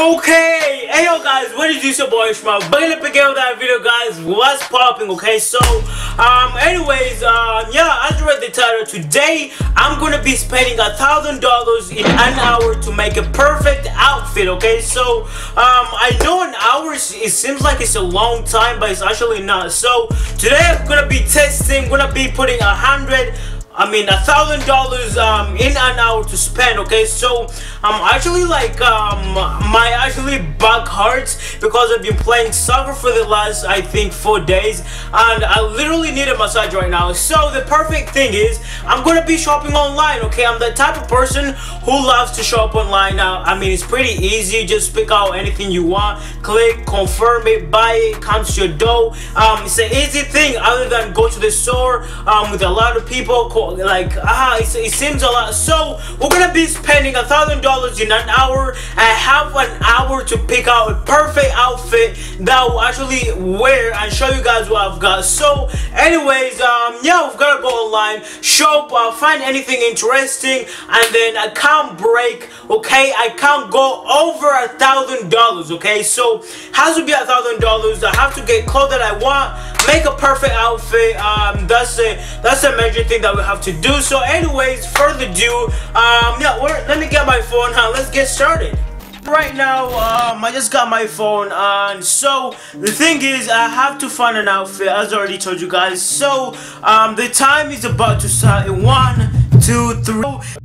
Okay, hey yo guys, what is this your boy Shmuck? Back in the beginning of that video guys, what's popping, okay? So, um, anyways, um, yeah, as you read the title, today I'm gonna be spending a thousand dollars in an hour to make a perfect outfit, okay? So, um, I know an hour, it seems like it's a long time, but it's actually not. So, today I'm gonna be testing, gonna be putting a hundred I mean a thousand dollars um in an hour to spend okay? So I'm actually like um my actually back hurts because I've been playing soccer for the last I think four days and I literally need a massage right now. So the perfect thing is I'm gonna be shopping online okay? I'm the type of person who loves to shop online. Now I mean it's pretty easy. Just pick out anything you want click confirm it buy it comes to your door. Um it's an easy thing other than go to the store um with a lot of people like ah it, it seems a lot. So we're gonna be spending a thousand dollars in an hour. And have an hour to pick out a perfect outfit that will actually wear and show you guys what I've got. So anyways um yeah we've gotta go online shop uh, find anything interesting and then I can't break okay? I can't go over a thousand dollars okay? So has to be a thousand dollars. I have to get clothes that I want make a perfect outfit um that's a that's a major thing that we have to do. So anyways further ado um yeah let me get my phone huh? Let's get started. Right now um i just got my phone and so the thing is i have to find an outfit as i already told you guys. So um the time is about to start in one two three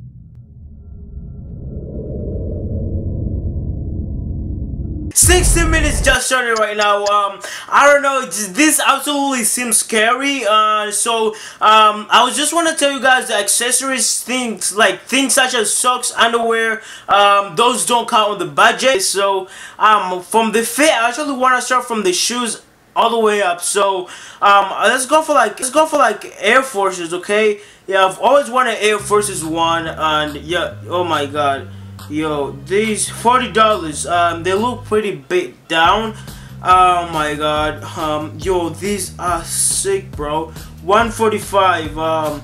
60 minutes just started right now. Um i don't know this absolutely seems scary. Uh so um i was just want to tell you guys the accessories things like things such as socks underwear um those don't count on the budget. So um from the fit i actually want to start from the shoes all the way up. So um let's go for like let's go for like air forces okay? Yeah i've always wanted air forces one and yeah oh my god Yo, these $40, um, they look pretty big down. Oh my god. Um, yo, these are sick, bro. 145 um,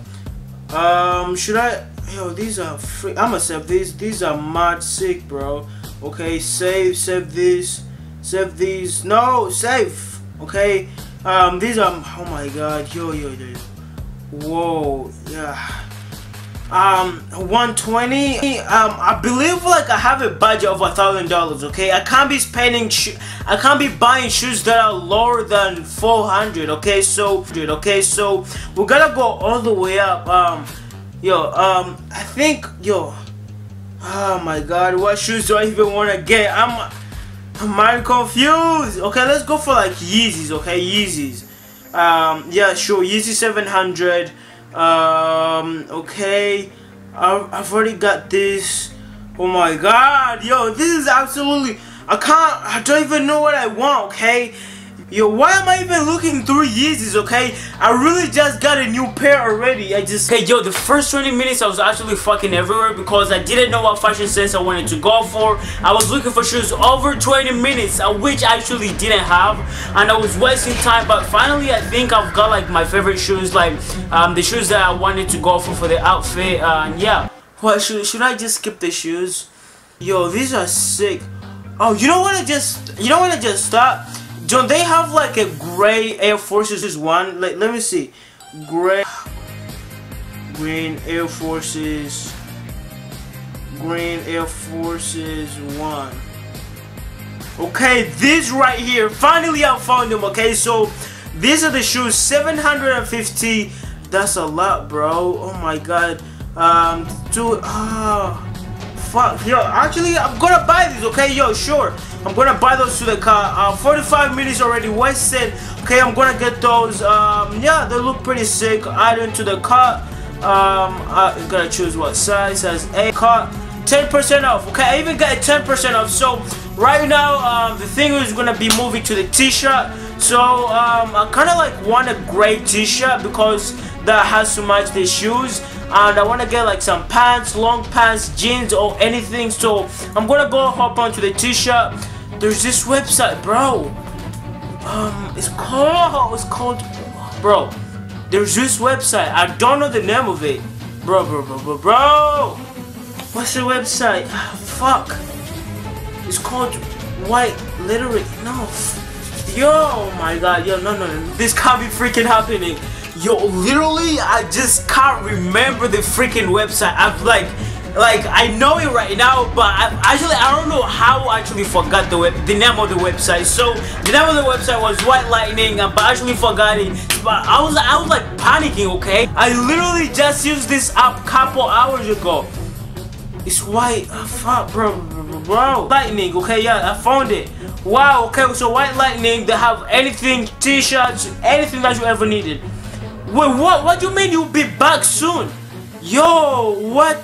um, should I, yo, these are free, I'ma save these, these are mad sick, bro. Okay, save, save these, save these, no, save, okay, um, these are, oh my god, yo, yo, yo, whoa, yeah, um 120 um i believe like i have a budget of a thousand dollars okay? I can't be spending i can't be buying shoes that are lower than 400 okay? So okay? So we gotta go all the way up um yo um i think yo oh my god what shoes do i even want to get? I'm i'm confused. Okay let's go for like yeezys okay? Yeezys. Um yeah sure yeezy 700 um, okay. I've, I've already got this. Oh my god, yo, this is absolutely. I can't. I don't even know what I want. Okay, Yo, why am I even looking through Yeezys, okay? I really just got a new pair already. I just... Hey, yo, the first 20 minutes I was actually fucking everywhere because I didn't know what fashion sense I wanted to go for. I was looking for shoes over 20 minutes, uh, which I actually didn't have. And I was wasting time, but finally I think I've got like my favorite shoes, like um, the shoes that I wanted to go for for the outfit. Uh, and yeah. What, should, should I just skip the shoes? Yo, these are sick. Oh, you don't want to just... You don't want to just stop? Don't they have like a gray Air Forces one? Like, let me see. Gray, green Air Forces, green Air Forces one. Okay, this right here. Finally, I found them. Okay, so these are the shoes. 750. That's a lot, bro. Oh my god. Um, dude. Ah. fuck. Yo, actually, I'm gonna buy these. Okay, yo, sure. I'm gonna buy those to the car. Uh, 45 minutes already wasted. Okay, I'm gonna get those. Um, yeah, they look pretty sick. Add into the cart. Um, I gotta choose what size. Says A cart. 10% off. Okay, I even got 10% off. So right now, um, the thing is gonna be moving to the t-shirt. So um, I kind of like want a gray t-shirt because that has to match the shoes and I want to get like some pants, long pants, jeans or anything so I'm gonna go hop onto the t-shirt there's this website, bro. Um, it's called, it's called, bro. There's this website. I don't know the name of it, bro, bro, bro, bro, bro. What's the website? Ah, fuck. It's called white literally. No. Yo, my god. Yo, no, no, no. This can't be freaking happening. Yo, literally, I just can't remember the freaking website. I've like like I know it right now, but I, actually I don't know how I actually forgot the web the name of the website. So the name of the website was White Lightning, but I actually forgot it. But I was I was like panicking. Okay, I literally just used this app couple hours ago. It's white, oh, fuck, bro, bro, lightning. Okay, yeah, I found it. Wow. Okay, so White Lightning, they have anything, t-shirts, anything that you ever needed. Wait, what? What do you mean you'll be back soon? Yo, what?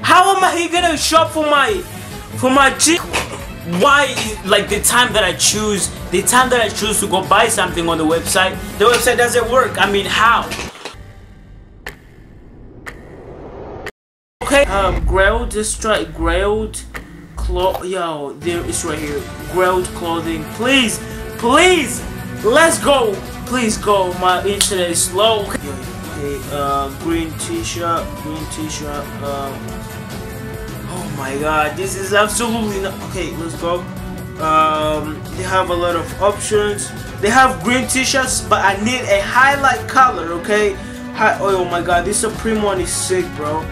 How am I gonna shop for my for my chick? Why like the time that I choose the time that I choose to go buy something on the website, the website doesn't work. I mean how? Okay, um Grailed just try Grailed clo yo there it's right here. Grailed clothing. Please, please, let's go. Please go. My internet is slow. Okay, uh, green t-shirt, green t-shirt, um Oh my god, this is absolutely not okay. Let's go. Um, they have a lot of options. They have green t-shirts, but I need a highlight color. Okay. Hi oh my god, this Supreme one is sick, bro.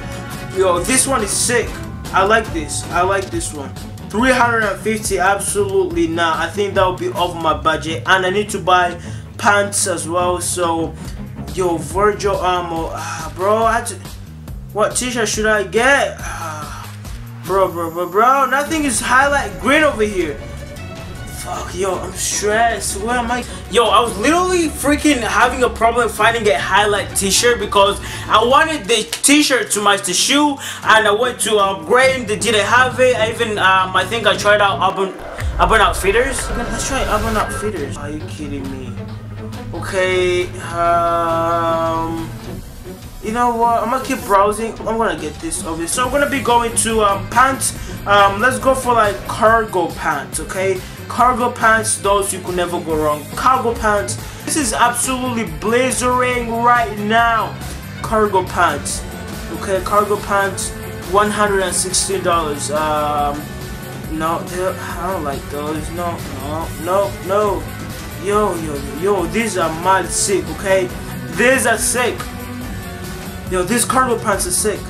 Yo, this one is sick. I like this. I like this one. 350 absolutely not i think that would be over my budget and i need to buy pants as well so yo Virgil Abloh ah, bro I just, what t-shirt should i get ah, Bro, bro, bro, bro, nothing is highlight green over here. Fuck, yo, I'm stressed. Where am I? Yo, I was literally freaking having a problem finding a highlight t-shirt because I wanted the t-shirt to match the shoe and I went to upgrade. They didn't have it. I even, um, I think I tried out Urban, Urban Outfitters. Let's try Urban Outfitters. Are you kidding me? Okay, um you know what? I'm gonna keep browsing. I'm gonna get this over so i'm gonna be going to um, pants. Um, let's go for like cargo pants okay? Cargo pants those you could never go wrong. Cargo pants. This is absolutely blazing right now. Cargo pants. Okay cargo pants $116 um no I don't like those no no no no yo yo yo these are mad sick okay these are sick Yo, these cargo pants are sick.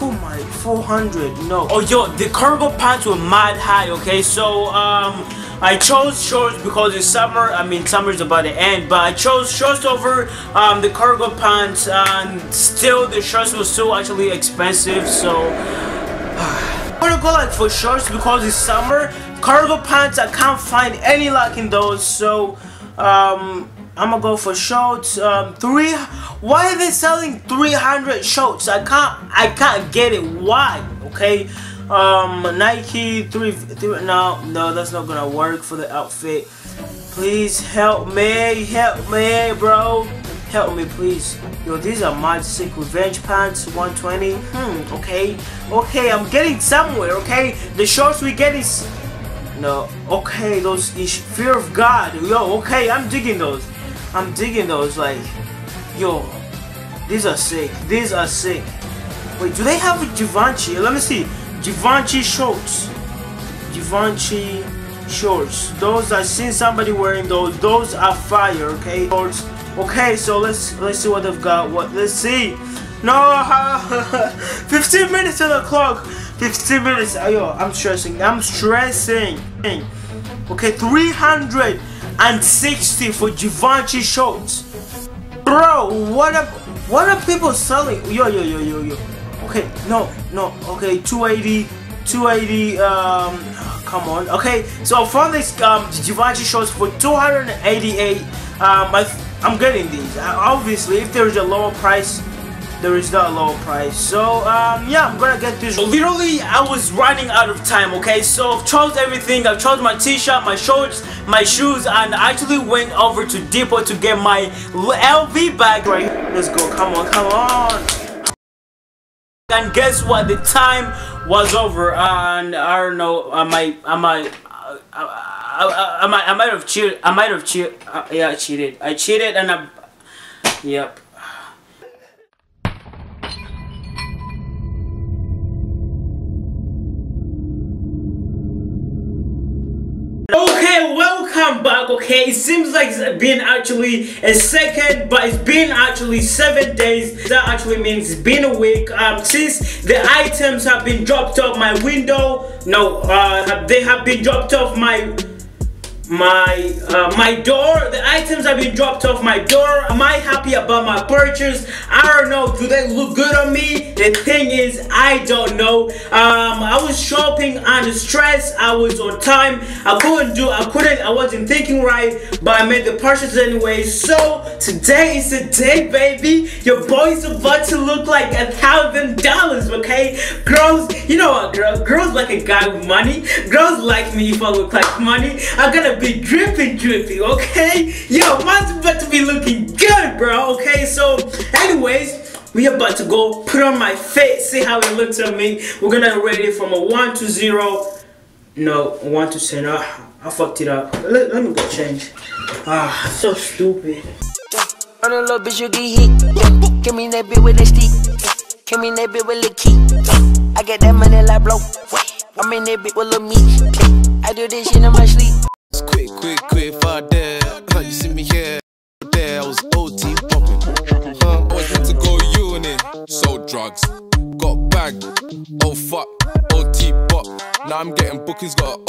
Oh my, 400, no. Oh yo, the cargo pants were mad high, okay? So, um, I chose shorts because it's summer. I mean, summer's about to end, but I chose shorts over um, the cargo pants, and still the shorts were still actually expensive. So, Go like for shorts because it's summer. Cargo pants, I can't find any luck in those. So, um, I'm gonna go for shorts. Um, three. Why are they selling 300 shorts? I can't. I can't get it. Why? Okay. Um, Nike three. three no, no, that's not gonna work for the outfit. Please help me. Help me, bro. Help me, please. Yo, these are my sick revenge pants. 120. Hmm. Okay. Okay. I'm getting somewhere. Okay. The shorts we get is. No. Okay. Those is fear of God. Yo. Okay. I'm digging those. I'm digging those, like, yo, these are sick. These are sick. Wait, do they have a Givenchy? Let me see. Givenchy shorts. Givenchy shorts. Those I seen somebody wearing those. Those are fire. Okay, shorts. Okay, so let's let's see what they've got. What? Let's see. No, 15 minutes to the clock. 15 minutes. Yo, I'm stressing. I'm stressing. Okay, 300 and 60 for Givenchy shorts. Bro, what are what are people selling? Yo yo yo yo yo. Okay, no, no, okay, 280, 280, um come on. Okay, so I found this um Givenchy shorts for 288. Um I I'm getting these. Uh, obviously if there's a lower price there is not a low price. So um yeah i'm gonna get this. Literally i was running out of time okay? So i've chose everything. I've chose my t-shirt my shorts my shoes and i actually went over to Depop to get my lv bag. Right let's go. Come on come on. And guess what? The time was over and i don't know i might i might I, I, I, I, might, I might have cheated. I might have cheated. Uh, yeah, I cheated. I cheated and I. Yep. I'm back, okay? It seems like it's been actually a second, but it's been actually seven days. That actually means it's been a week. Um, since the items have been dropped off my window, no, uh, they have been dropped off my my uh, my door the items have been dropped off my door. Am i happy about my purchase? I don't know. Do they look good on me? The thing is i don't know. Um i was shopping under stress. I was on time. I couldn't do i couldn't i wasn't thinking right but i made the purchase anyway. So today is the day baby. Your boy's about to look like a thousand dollars okay? Girls you know what girls girls like a guy with money. Girls like me if i look like money. I'm gonna be dripping dripping, okay? Yo, man's about to be looking good, bro, okay? So, anyways, we about to go put on my face, see how it looks on me. We're gonna rate it from a 1 to 0. No, 1 to 10. Ah, I fucked it up. Let, let me go change. Ah, so stupid. On a little bitch, you get. Yeah. Give me that bit with the stick. Give me that bit with the key. I get that money like blow. I'm in that bit with a meat. I do this shit in my sleep quick, quick, quick, far there. Uh, you see me here, there, I was OT popping. Huh? I was to go uni, sold drugs, got bagged. Oh fuck, OT pop. Now I'm getting bookings, got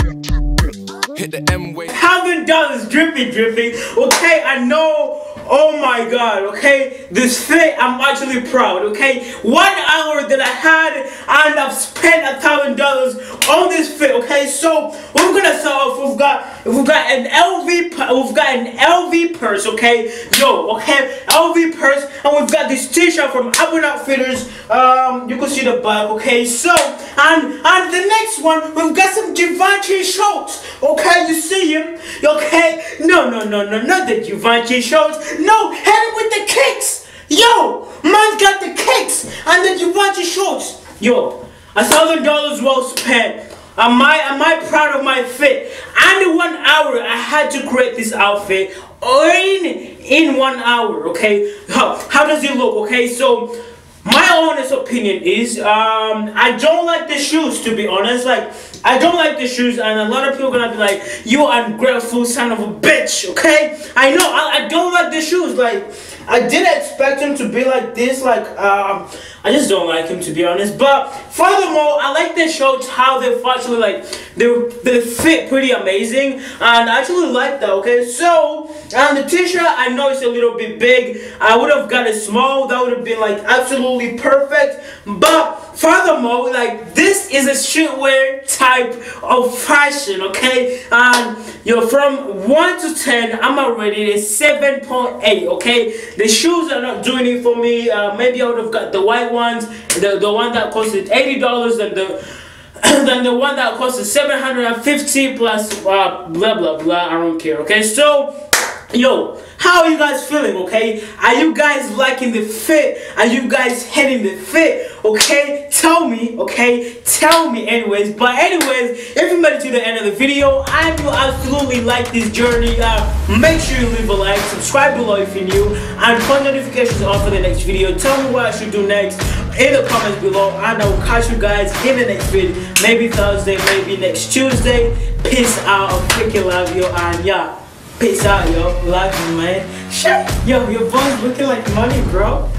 hit the M way. Thousand dollars dripping, dripping. Okay, I know Oh my god, okay? This fit, I'm actually proud, okay? One hour that I had and I've spent a thousand dollars on this fit, okay? So we're gonna start off. We've got we've got an LV we've got an LV purse, okay? Yo, okay, LV purse, and we've got this t-shirt from Urban Outfitters. Um, you can see the back, okay? So and and the next one, we've got some Givenchy shorts, okay? You see him, okay? No, no, no, no, not the Givenchy shorts. No, hit him with the kicks. Yo, man's got the kicks and the Givenchy shorts. Yo, a thousand dollars well spent. Am I am I proud of my fit? And one hour I had to create this outfit in in one hour. Okay, how how does it look? Okay, so my honest opinion is um I don't like the shoes to be honest. Like I don't like the shoes, and a lot of people are gonna be like, "You ungrateful son of a bitch." Okay, I know I, I don't like the shoes. Like I didn't expect him to be like this. Like um, I just don't like him to be honest. But furthermore, I like the shorts how they actually like they they fit pretty amazing, and I actually like that. Okay, so and the t-shirt I know it's a little bit big. I would have got it small. That would have been like absolutely perfect. But furthermore, like this is a streetwear type of fashion. Okay, and you're from one to ten. I'm already a seven point eight. Okay, the shoes are not doing it for me. Uh, maybe I would have got the white ones, the the one that costed eighty dollars, and the than the one that costed 750 plus uh, blah blah blah I don't care okay so Yo, how are you guys feeling, okay? Are you guys liking the fit? Are you guys hating the fit? Okay, tell me, okay? Tell me anyways. But anyways, if you made it to the end of the video, I do absolutely like this journey. Uh, make sure you leave a like, subscribe below if you're new, and turn notifications on for the next video. Tell me what I should do next in the comments below. And I will catch you guys in the next video. Maybe Thursday, maybe next Tuesday. Peace out. Freaking love you. And yeah. Peace out, yo. Love you, man. Shit. Yo, your boy's looking like money, bro.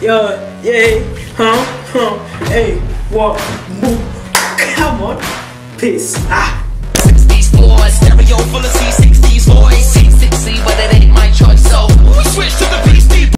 Yo, yay. Huh? Huh? Hey, what? move. Come on. Peace. Ah. 60s floors, stereo full of C60s boys. voice. 60 but it ain't my choice, so we switch to the beast.